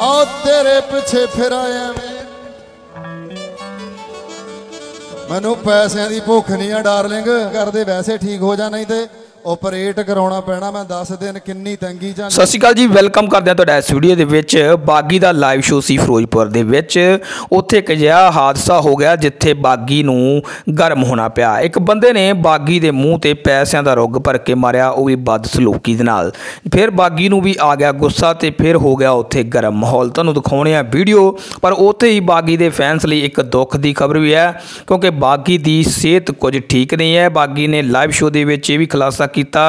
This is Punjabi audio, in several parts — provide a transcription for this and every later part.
ਆ ਤੇਰੇ ਪਿੱਛੇ ਫਿਰ ਆਇਆ ਮੈਨੂੰ ਪੈਸਿਆਂ ਦੀ ਭੁੱਖ ਨਹੀਂ ਆ, ਡਾਰਲਿੰਗ। ਕਰਦੇ ਵੈਸੇ ਠੀਕ ਹੋ ਜਾ, ਨਹੀਂ ਤੇ ਆਪਰੇਟ ਕਰਾਉਣਾ ਪੈਣਾ, ਮੈਂ 10 ਦਿਨ ਕਿੰਨੀ ਤੰਗੀ ਚ ਸਤਿ ਸ਼੍ਰੀ ਅਕਾਲ ਜੀ ਵੈਲਕਮ ਕਰਦੇ ਹਾਂ ਤੁਹਾਡਾ ਇਸ ਵੀਡੀਓ ਦੇ ਵਿੱਚ। ਬਾਗੀ ਦਾ ਲਾਈਵ ਸ਼ੋਅ ਸੀ ਫਿਰੋਜ਼ਪੁਰ ਦੇ ਵਿੱਚ। ਉੱਥੇ ਇੱਕ ਅਜਿਹਾ ਹਾਦਸਾ ਹੋ ਗਿਆ ਜਿੱਥੇ ਬਾਗੀ ਨੂੰ ਗਰਮ ਹੋਣਾ ਪਿਆ। ਇੱਕ ਬੰਦੇ ਨੇ ਬਾਗੀ ਦੇ ਮੂੰਹ ਤੇ ਪੈਸਿਆਂ ਦਾ ਰੁੱਗ ਭਰ ਕੇ ਮਾਰਿਆ, ਉਹ ਵੀ ਬਦਸਲੂਕੀ ਦੇ ਨਾਲ। ਫਿਰ ਬਾਗੀ ਨੂੰ ਵੀ ਆ ਗਿਆ ਗੁੱਸਾ ਤੇ ਫਿਰ ਹੋ ਗਿਆ ਉੱਥੇ ਗਰਮ ਮਾਹੌਲ। ਤੁਹਾਨੂੰ ਦਿਖਾਉਣੇ ਆ ਵੀਡੀਓ ਪਰ ਉੱਥੇ ਹੀ ਬਾਗੀ ਦੇ ਫੈਨਸ ਲਈ ਇੱਕ ਦੁੱਖ ਦੀ ਖਬਰ ਵੀ ਹੈ, ਕਿਉਂਕਿ ਬਾਗੀ ਦੀ ਸਿਹਤ ਕੁਝ ਠੀਕ ਨਹੀਂ ਹੈ। ਬਾਗੀ ਨੇ ਲਾਈਵ ਸ਼ੋਅ ਦੇ ਵਿੱਚ ਇਹ ਵੀ ਖੁਲਾਸਾ ਕੀਤਾ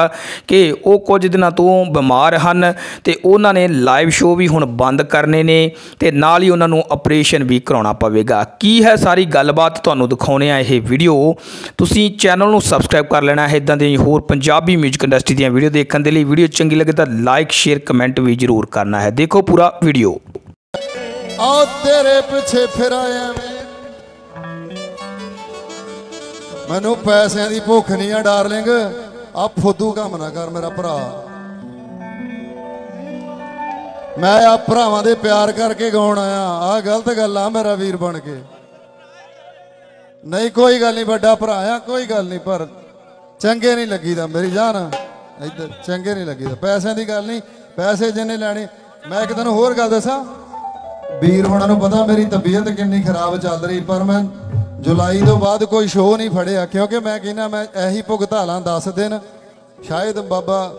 ਕਿ ਉਹ ਕੁਝ ਦਿਨਾਂ ਤੋਂ ਬਿਮਾਰ ਹਨ ਤੇ ਉਹਨਾਂ ਨੇ ਲਾਈਵ ਸ਼ੋਅ ਵੀ ਹੁਣ ਬੰਦ ਕਰਨੇ ਨੇ ਤੇ ਨਾਲ ਹੀ ਉਹਨਾਂ ਨੂੰ ਆਪਰੇਸ਼ਨ ਵੀ ਕਰਾਉਣਾ ਪਵੇਗਾ। ਕੀ ਹੈ ਸਾਰੀ ਗੱਲਬਾਤ ਤੁਹਾਨੂੰ ਦਿਖਾਉਣੇ ਆ ਇਹ ਵੀਡੀਓ ਤੁਸੀਂ ਚੈਨਲ ਨੂੰ ਸਬਸਕ੍ਰਾਈਬ ਕਰ ਲੈਣਾ ਹੈ ਇਦਾਂ ਦੀਆਂ ਹੋਰ ਪੰਜਾਬੀ 뮤직 ਇੰਡਸਟਰੀ ਦੀਆਂ ਵੀਡੀਓ ਦੇਖਣ ਦੇ ਲਈ ਵੀਡੀਓ ਚੰਗੀ ਲੱਗੇ ਤਾਂ ਲਾਈਕ ਸ਼ੇਅਰ ਕਮੈਂਟ ਵੀ ਜ਼ਰੂਰ ਕਰਨਾ ਹੈ। ਦੇਖੋ ਪੂਰਾ ਵੀਡੀਓ ਆ ਤੇਰੇ ਪਿੱਛੇ ਫਿਰ ਆਇਆ ਮੈਨੂੰ ਪੈਸਿਆਂ ਦੀ ਭੁੱਖ ਨਹੀਂ ਆ, ਡਾਰਲਿੰਗ। ਆ ਫੁੱਦੂ ਕੰਮ ਨਾ ਕਰ ਮੇਰਾ ਭਰਾ। ਮੈਂ ਆ ਭਰਾਵਾਂ ਦੇ ਪਿਆਰ ਕਰਕੇ ਗਾਉਣ ਆਇਆ। ਆ ਗਲਤ ਗੱਲ ਆ ਮੇਰਾ ਵੀਰ ਬਣ ਕੇ। ਨਹੀਂ, ਕੋਈ ਗੱਲ ਨਹੀਂ, ਵੱਡਾ ਭਰਾ ਆ, ਕੋਈ ਗੱਲ ਨਹੀਂ, ਪਰ ਚੰਗੇ ਨਹੀਂ ਲੱਗੀਦਾ ਮੇਰੀ ਜਾਨ। ਇੱਧਰ ਚੰਗੇ ਨਹੀਂ ਲੱਗੀਦਾ। ਪੈਸਿਆਂ ਦੀ ਗੱਲ ਨਹੀਂ, ਪੈਸੇ ਜਿੰਨੇ ਲੈਣੇ। ਮੈਂ ਇੱਕ ਤੈਨੂੰ ਹੋਰ ਗੱਲ ਦੱਸਾਂ। ਵੀਰ ਹੋਣਾ ਨੂੰ ਪਤਾ ਮੇਰੀ ਤਬੀਅਤ ਕਿੰਨੀ ਖਰਾਬ ਚੱਲ ਰਹੀ, ਪਰ ਮੈਂ ਜੁਲਾਈ ਤੋਂ ਬਾਅਦ ਕੋਈ ਸ਼ੋਅ ਨਹੀਂ ਫੜਿਆ, ਕਿਉਂਕਿ ਮੈਂ ਕਹਿੰਦਾ ਮੈਂ ਇਹੀ ਭੁਗਤਾ ਲਾਂ 10 ਦਿਨ, ਸ਼ਾਇਦ ਬਾਬਾ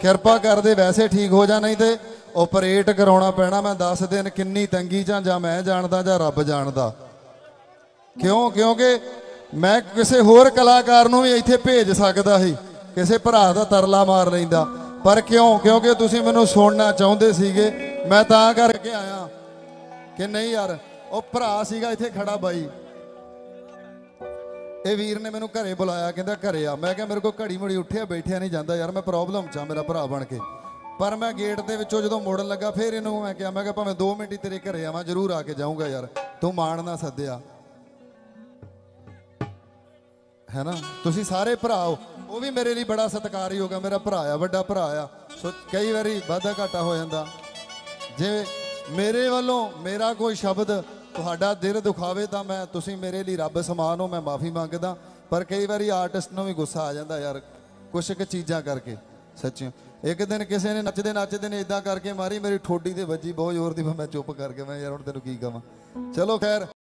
ਕਿਰਪਾ ਕਰਦੇ ਵੈਸੇ ਠੀਕ ਹੋ ਜਾ, ਨਹੀਂ ਤੇ ਆਪਰੇਟ ਕਰਾਉਣਾ ਪੈਣਾ ਮੈਂ 10 ਦਿਨ ਕਿੰਨੀ ਤੰਗੀ ਚ ਜਾਂ ਮੈਂ ਜਾਣਦਾ ਜਾਂ ਰੱਬ ਜਾਣਦਾ। ਕਿਉਂ? ਕਿਉਂਕਿ ਮੈਂ ਕਿਸੇ ਹੋਰ ਕਲਾਕਾਰ ਨੂੰ ਵੀ ਇੱਥੇ ਭੇਜ ਸਕਦਾ ਸੀ, ਕਿਸੇ ਭਰਾ ਦਾ ਤਰਲਾ ਮਾਰ ਲੈਂਦਾ। ਪਰ ਕਿਉਂ? ਕਿਉਂਕਿ ਤੁਸੀਂ ਮੈਨੂੰ ਸੁਣਨਾ ਚਾਹੁੰਦੇ ਸੀਗੇ, ਮੈਂ ਤਾਂ ਕਰਕੇ ਆਇਆ ਕਿ ਨਹੀਂ ਯਾਰ, ਉਹ ਭਰਾ ਸੀਗਾ ਇੱਥੇ ਖੜਾ ਬਾਈ। ਇਹ ਵੀਰ ਨੇ ਮੈਨੂੰ ਘਰੇ ਬੁਲਾਇਆ, ਕਹਿੰਦਾ ਘਰੇ ਆ। ਮੈਂ ਕਿਹਾ ਮੇਰੇ ਕੋਲ ਘੜੀ ਮੜੀ ਉੱਠਿਆ, ਬੈਠਿਆ ਨਹੀਂ ਜਾਂਦਾ ਯਾਰ, ਮੈਂ ਪ੍ਰੋਬਲਮ ਚ ਆ, ਮੇਰਾ ਭਰਾ ਬਣ ਕੇ। ਪਰ ਮੈਂ ਗੇਟ ਦੇ ਵਿੱਚੋਂ ਜਦੋਂ ਮੋੜਨ ਲੱਗਾ, ਫਿਰ ਇਹਨੂੰ ਮੈਂ ਕਿਹਾ ਮੈਂ ਕਿਹਾ ਭਾਵੇਂ 2 ਮਿੰਟ ਹੀ ਤੇਰੇ ਘਰੇ ਆਵਾਂ, ਜ਼ਰੂਰ ਆ ਕੇ ਜਾਊਂਗਾ ਯਾਰ। ਤੂੰ ਮਾਣ ਨਾ ਸੱਦਿਆ। ਹੈ ਨਾ? ਤੁਸੀਂ ਸਾਰੇ ਭਰਾ ਹੋ। ਉਹ ਵੀ ਮੇਰੇ ਲਈ ਬੜਾ ਸਤਿਕਾਰਯੋਗ ਆ, ਮੇਰਾ ਭਰਾ ਆ, ਵੱਡਾ ਭਰਾ ਆ। ਸੋ ਕਈ ਵਾਰੀ ਵਾਧਾ ਘਾਟਾ ਹੋ ਜਾਂਦਾ। ਜੇ ਮੇਰੇ ਵੱਲੋਂ ਮੇਰਾ ਕੋਈ ਸ਼ਬਦ ਤੁਹਾਡਾ ਦਿਲ ਦੁਖਾਵੇ ਤਾਂ ਮੈਂ, ਤੁਸੀਂ ਮੇਰੇ ਲਈ ਰੱਬ ਸਮਾਨ ਹੋ, ਮੈਂ ਮਾਫੀ ਮੰਗਦਾ। ਪਰ ਕਈ ਵਾਰੀ ਆਰਟਿਸਟ ਨੂੰ ਵੀ ਗੁੱਸਾ ਆ ਜਾਂਦਾ ਯਾਰ, ਕੁਛ ਕੁ ਚੀਜ਼ਾਂ ਕਰਕੇ ਸੱਚੀ ਇੱਕ ਦਿਨ ਕਿਸੇ ਨੇ ਨੱਚਦੇ ਨੱਚਦੇ ਨੇ ਇਦਾਂ ਕਰਕੇ ਮਾਰੀ, ਮੇਰੀ ਠੋਡੀ ਤੇ ਵੱਜੀ ਬਹੁਤ ਜ਼ੋਰ ਦੀ, ਫਿਰ ਮੈਂ ਚੁੱਪ ਕਰਕੇ ਮੈਂ ਯਾਰ ਹੁਣ ਤੈਨੂੰ ਕੀ ਕਹਾਂ ਚਲੋ ਖੈਰ